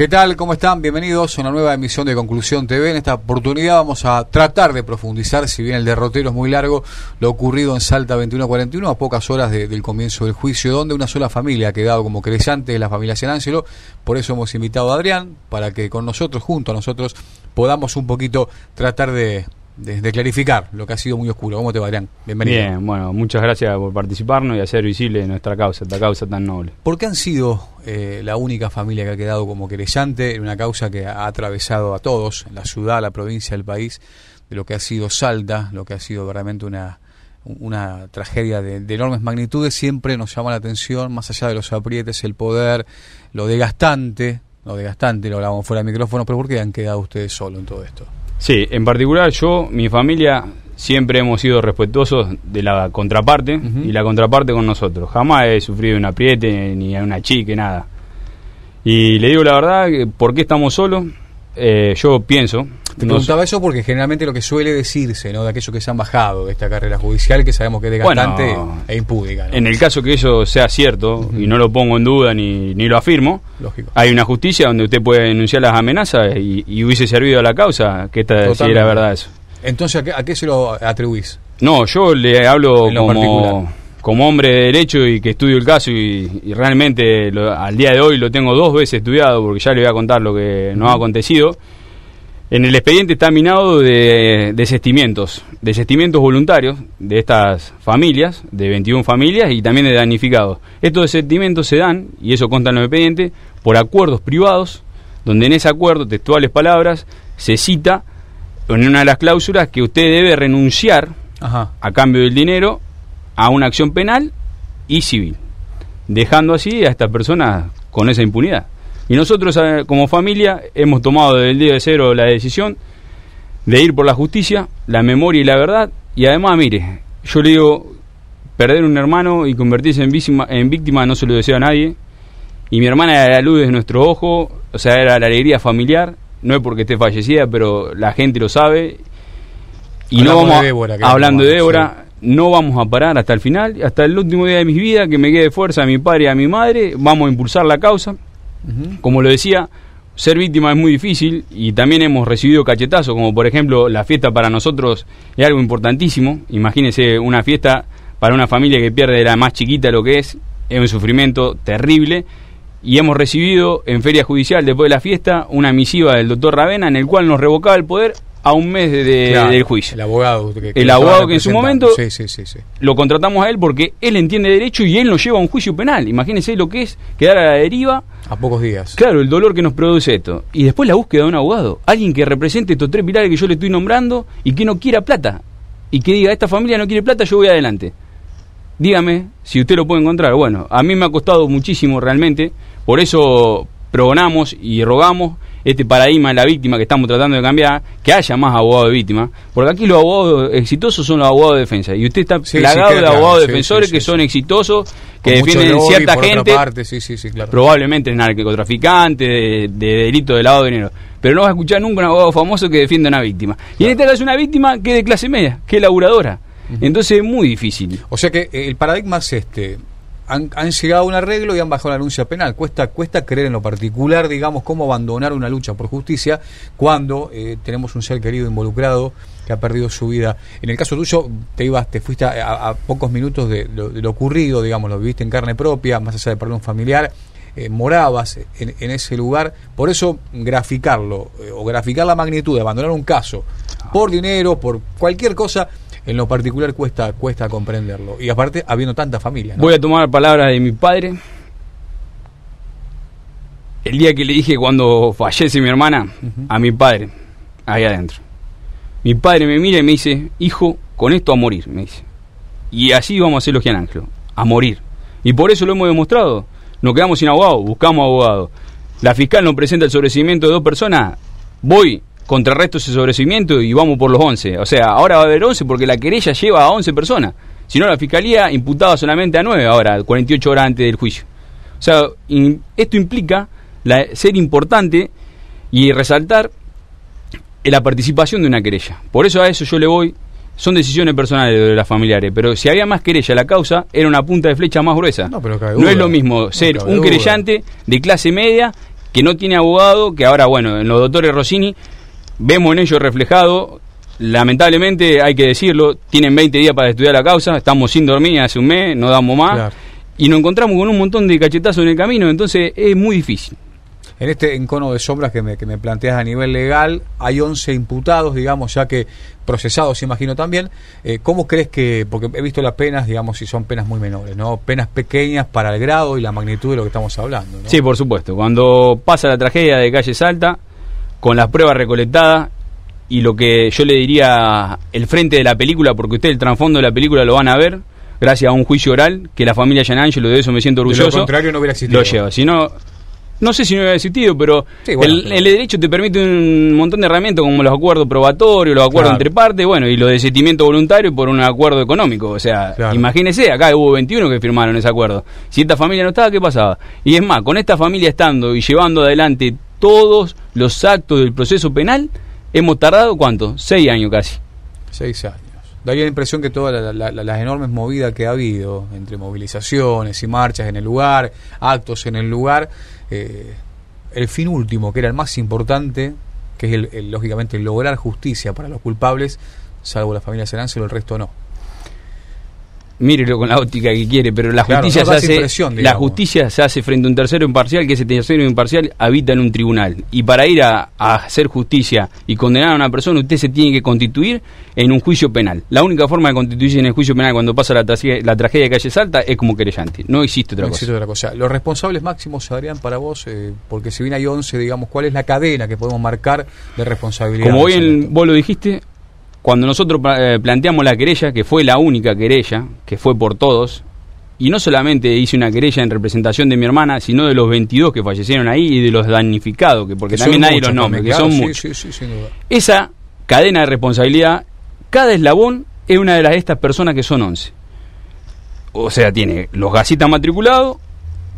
¿Qué tal? ¿Cómo están? Bienvenidos a una nueva emisión de Conclusión TV. En esta oportunidad vamos a tratar de profundizar, si bien el derrotero es muy largo, lo ocurrido en Salta 2141 a pocas horas de- del comienzo del juicio, donde una sola familia ha quedado como creyente, la familia Senáncelo. Por eso hemos invitado a Adrián, para que con nosotros, junto a nosotros, podamos un poquito tratar de, de- de clarificar lo que ha sido muy oscuro. ¿Cómo te va, Adrián? Bienvenido. Bien, bueno, muchas gracias por participarnos y hacer visible nuestra causa, esta causa tan noble. ¿Por qué han sido eh, la única familia que ha quedado como querellante en una causa que ha atravesado a todos, la ciudad, la provincia, el país, de lo que ha sido Salta, lo que ha sido verdaderamente una, una tragedia de, de enormes magnitudes? Siempre nos llama la atención, más allá de los aprietes, el poder, lo desgastante, lo desgastante, lo hablábamos fuera de micrófono, pero ¿por qué han quedado ustedes solos en todo esto? Sí, en particular yo, mi familia, siempre hemos sido respetuosos de la contraparte y la contraparte con nosotros. Jamás he sufrido un apriete, ni a una chique, nada. Y le digo la verdad, ¿por qué estamos solos? Eh, yo pienso... Te no preguntaba eso porque generalmente lo que suele decirse, ¿no? De aquellos que se han bajado de esta carrera judicial, que sabemos que es desgastante Bueno, e impúdica, ¿no? En el caso que eso sea cierto, y no lo pongo en duda ni, ni lo afirmo, Lógico. hay una justicia donde usted puede denunciar las amenazas y, y hubiese servido a la causa que esta si era verdad eso. Entonces, ¿a qué, a qué se lo atribuís? No, yo le hablo como, particular. como hombre de derecho y que estudio el caso y, y realmente lo- al día de hoy lo tengo dos veces estudiado porque ya le voy a contar lo que nos ha acontecido. En el expediente está minado de desestimientos, desestimientos voluntarios de estas familias, de 21 familias y también de damnificados. Estos desestimientos se dan, y eso consta en los expedientes, por acuerdos privados, donde en ese acuerdo, textuales palabras, se cita en una de las cláusulas que usted debe renunciar Ajá. a cambio del dinero a una acción penal y civil, dejando así a estas personas con esa impunidad. Y nosotros eh, como familia hemos tomado desde el día de cero la decisión de ir por la justicia, la memoria y la verdad, y además, mire, yo le digo, perder un hermano y convertirse en víctima, en víctima no se lo deseo a nadie, y mi hermana era la luz de nuestro ojo, o sea, era la alegría familiar, no es porque esté fallecida, pero la gente lo sabe, y no vamos de Débora, hablando de Débora, no vamos a parar hasta el final, hasta el último día de mi vida, que me quede fuerza a mi padre y a mi madre, vamos a impulsar la causa. Como lo decía, ser víctima es muy difícil y también hemos recibido cachetazos, como por ejemplo la fiesta para nosotros es algo importantísimo. Imagínense una fiesta para una familia que pierde la más chiquita lo que es, es un sufrimiento terrible. Y hemos recibido en feria judicial, después de la fiesta, una misiva del doctor Ravena en el cual nos revocaba el poder a un mes de- de- Claro, del juicio. El abogado. Que, El lo abogado que en su momento- Sí, sí, sí. sí. Lo contratamos a él porque él entiende derecho y él nos lleva a un juicio penal. Imagínense lo que es quedar a la deriva A pocos días. Claro, el dolor que nos produce esto. Y después la búsqueda de un abogado. Alguien que represente estos tres pilares que yo le estoy nombrando y que no quiera plata. Y que diga, esta familia no quiere plata, yo voy adelante. Dígame si usted lo puede encontrar. Bueno, a mí me ha costado muchísimo realmente. Por eso progonamos y rogamos este paradigma de la víctima que estamos tratando de cambiar, que haya más abogados de víctima. Porque aquí los abogados exitosos son los abogados de defensa. Y usted está Sí, plagado de claro. abogados Sí, defensores que son exitosos, que Con defienden lobby, cierta gente parte, claro. probablemente es narcotraficante, de, de delito de lavado de dinero. Pero no vas a escuchar nunca un abogado famoso que defienda a una víctima. Y en este caso es una víctima que es de clase media, que es laburadora. Entonces es muy difícil. O sea que el paradigma es este. Han, han llegado a un arreglo y han bajado la denuncia penal. Cuesta, cuesta creer en lo particular, digamos, cómo abandonar una lucha por justicia cuando eh, tenemos un ser querido involucrado que ha perdido su vida. En el caso tuyo, te ibas, te fuiste a, a- pocos minutos de lo, de lo ocurrido, digamos, lo viviste en carne propia, más allá de perder un familiar. eh, morabas en, en ese lugar, por eso graficarlo eh, o graficar la magnitud de abandonar un caso por dinero, por cualquier cosa, en lo particular cuesta cuesta comprenderlo. Y aparte, habiendo tanta familia. ¿no? Voy a tomar palabras de mi padre. El día que le dije cuando fallece mi hermana a mi padre, ahí adentro. Mi padre me mira y me dice, hijo, con esto a morir, me dice. Y así vamos a hacer los Ángelo, a morir. Y por eso lo hemos demostrado. Nos quedamos sin abogado, buscamos abogado. La fiscal nos presenta el sobrecimiento de dos personas, voy, contrarresto ese sobrecimiento y vamos por los 11. O sea, ahora va a haber 11 porque la querella lleva a 11 personas. Si no, la fiscalía imputaba solamente a 9 ahora, 48 horas antes del juicio. O sea, in- esto implica la- ser importante y resaltar la participación de una querella. Por eso a eso yo le voy. Son decisiones personales de las familiares, pero si había más querella, la causa era una punta de flecha más gruesa. No, pero No es lo mismo ser un querellante de clase media que no tiene abogado, que ahora, bueno, en los doctores Rossini vemos en ellos reflejado, lamentablemente hay que decirlo, tienen 20 días para estudiar la causa, estamos sin dormir hace un mes, no damos más, y nos encontramos con un montón de cachetazos en el camino, entonces es muy difícil. En este encono de sombras que me, que me planteas a nivel legal, hay 11 imputados, digamos, ya que procesados, imagino también. Eh, ¿Cómo crees que, porque he visto las penas, digamos, si son penas muy menores, ¿no? Penas pequeñas para el grado y la magnitud de lo que estamos hablando. Sí, por supuesto. Cuando pasa la tragedia de Calle Salta, con las pruebas recolectadas y lo que yo le diría el frente de la película, porque usted el trasfondo de la película lo van a ver, gracias a un juicio oral que la familia Yanangelo, de eso me siento orgulloso. lo contrario no hubiera existido. Lo lleva. Si no, no sé si no hubiera existido, pero, el, el, derecho te permite un montón de herramientas como los acuerdos probatorios, los acuerdos entre partes, bueno, y los desistimientos voluntarios por un acuerdo económico. O sea, imagínese, acá hubo 21 que firmaron ese acuerdo. Si esta familia no estaba, ¿qué pasaba? Y es más, con esta familia estando y llevando adelante todos los actos del proceso penal, hemos tardado, ¿cuánto? Seis años casi. Seis años daría la impresión que todas las enormes movidas que ha habido entre movilizaciones y marchas en el lugar, actos en el lugar, eh, el fin último, que era el más importante, que es el, lógicamente lograr justicia para los culpables, salvo la familia Seráncelo, el resto no mírelo con la óptica que quiere, pero la justicia se hace la justicia se hace frente a un tercero imparcial que ese tercero imparcial habita en un tribunal y para ir a, hacer justicia y condenar a una persona usted se tiene que constituir en un juicio penal. La única forma de constituirse en el juicio penal cuando pasa la, la tragedia de calle Salta es como querellante. No existe otra no cosa. Existe otra cosa. Los responsables máximos, Adrián, para vos, eh, porque si bien hay 11, digamos, ¿cuál es la cadena que podemos marcar de responsabilidad? Como bien vos lo dijiste, cuando nosotros eh, planteamos la querella, que fue la única querella, que fue por todos, y no solamente hice una querella en representación de mi hermana, sino de los 22 que fallecieron ahí y de los damnificados, que porque también nadie los nombres, que son muchos. Esa cadena de responsabilidad, cada eslabón es una de las estas personas que son 11. O sea, tiene los gasitas matriculados,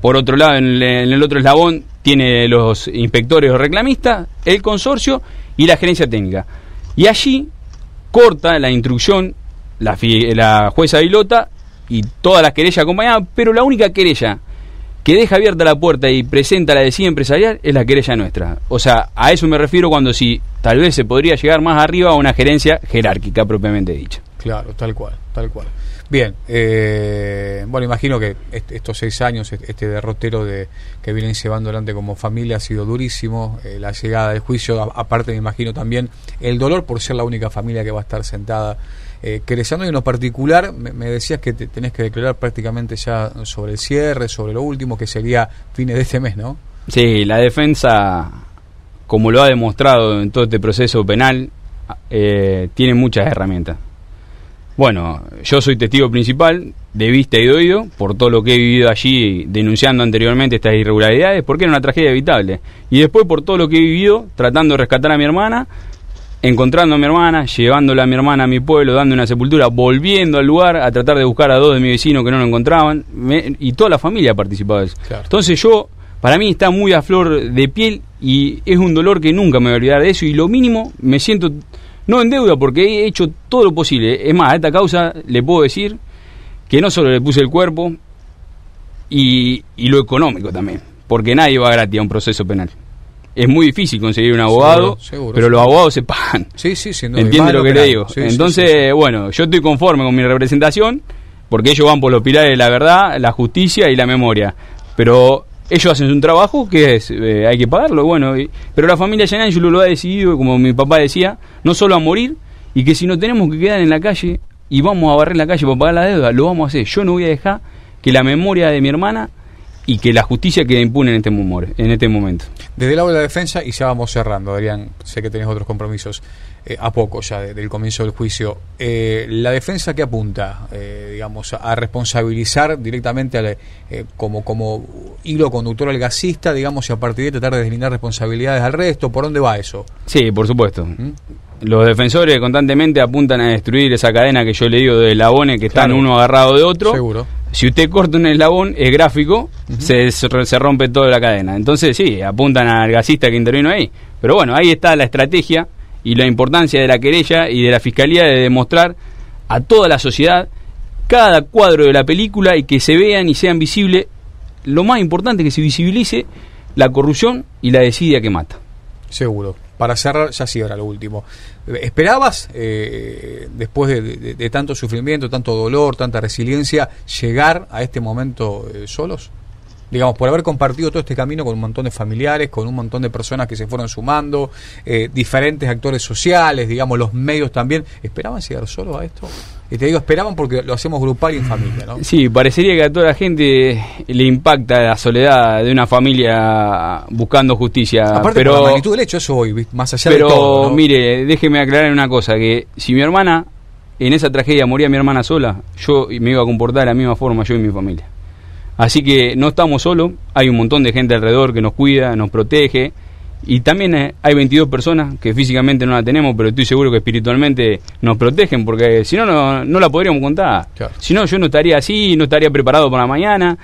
por otro lado, en el, en el otro eslabón tiene los inspectores o reclamistas, el consorcio y la gerencia técnica. Y allí corta la instrucción la, la jueza Vilota y todas las querellas acompañadas, pero la única querella que deja abierta la puerta y presenta la decisión empresarial es la querella nuestra. O sea, a eso me refiero cuando si tal vez se podría llegar más arriba a una gerencia jerárquica propiamente dicha. Claro, tal cual, tal cual. Bien, eh, bueno, imagino que estos seis años, este derrotero de que vienen llevando adelante como familia ha sido durísimo. Eh, la llegada del juicio, aparte me imagino también el dolor por ser la única familia que va a estar sentada eh. Y en lo particular, me, decías que te tenés que declarar prácticamente ya sobre el cierre, sobre lo último, que sería fines de este mes, ¿no? Sí, la defensa, como lo ha demostrado en todo este proceso penal, eh, tiene muchas herramientas bueno, yo soy testigo principal de vista y de oído por todo lo que he vivido allí denunciando anteriormente estas irregularidades, porque era una tragedia evitable. Y después por todo lo que he vivido tratando de rescatar a mi hermana, encontrando a mi hermana, llevándola a mi hermana a mi pueblo, dando una sepultura, volviendo al lugar a tratar de buscar a dos de mis vecinos que no lo encontraban, y toda la familia ha participado de eso. Entonces yo, para mí está muy a flor de piel y es un dolor que nunca me voy a olvidar de eso y lo mínimo me siento no en deuda, porque he hecho todo lo posible. Es más, a esta causa le puedo decir que no solo le puse el cuerpo y, lo económico también, porque nadie va gratis a un proceso penal. Es muy difícil conseguir un abogado, pero los abogados se pagan. Sí, sí, ¿Entiende lo que le digo? Entonces, bueno, yo estoy conforme con mi representación, porque ellos van por los pilares de la verdad, la justicia y la memoria. Pero ellos hacen un trabajo que es, eh, hay que pagarlo, bueno, pero la familia Yanangelo lo ha decidido, como mi papá decía, no solo a morir, y que si no tenemos que quedar en la calle y vamos a barrer la calle para pagar la deuda, lo vamos a hacer. Yo no voy a dejar que la memoria de mi hermana y que la justicia quede impune en este, en este momento. Desde el lado de la defensa, y ya vamos cerrando, Adrián, sé que tenés otros compromisos, eh, a poco ya del comienzo del juicio, eh, la defensa que apunta, eh, digamos, a responsabilizar directamente como, como hilo conductor al gasista, digamos, y a partir de tratar de deslindar responsabilidades al resto, ¿por dónde va eso? Sí, por supuesto. ¿Mm? Los defensores constantemente apuntan a destruir esa cadena que yo le digo de eslabones que están uno agarrado de otro. Seguro. Si usted corta un eslabón, es gráfico, se, se rompe toda la cadena. Entonces, sí, apuntan al gasista que intervino ahí. Pero bueno, ahí está la estrategia y la importancia de la querella y de la fiscalía de demostrar a toda la sociedad cada cuadro de la película y que se vean y sean visibles. Lo más importante que se visibilice la corrupción y la desidia que mata. Seguro. Para cerrar, ya sí, ahora lo último. ¿Esperabas, eh, después de, tanto sufrimiento, tanto dolor, tanta resiliencia, llegar a este momento eh, solos? Digamos, por haber compartido todo este camino con un montón de familiares, con un montón de personas que se fueron sumando, eh, diferentes actores sociales, digamos, los medios también, ¿esperaban llegar solos a esto? Y te digo, esperaban porque lo hacemos grupal y en familia, ¿no? Sí, parecería que a toda la gente le impacta la soledad de una familia buscando justicia. Aparte, pero, por la magnitud del hecho, eso hoy, más allá de todo. Pero, mire, déjeme aclarar una cosa, que si mi hermana, en esa tragedia moría mi hermana sola, yo me iba a comportar de la misma forma, yo y mi familia. Así que no estamos solos, hay un montón de gente alrededor que nos cuida, nos protege. Y también eh, hay 22 personas que físicamente no la tenemos, pero estoy seguro que espiritualmente nos protegen, porque si no, no, la podríamos contar. Si no, yo no estaría así, no estaría preparado para mañana.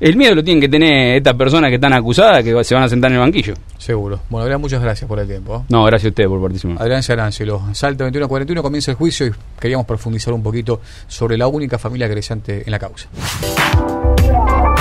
El miedo lo tienen que tener estas personas que están acusadas, que se van a sentar en el banquillo. Seguro. Bueno, Adrián, muchas gracias por el tiempo. ¿eh? No, gracias a usted por participar. Adrián Sarancelo, Salto 2141, comienza el juicio y queríamos profundizar un poquito sobre la única familia creyente en la causa. Yeah.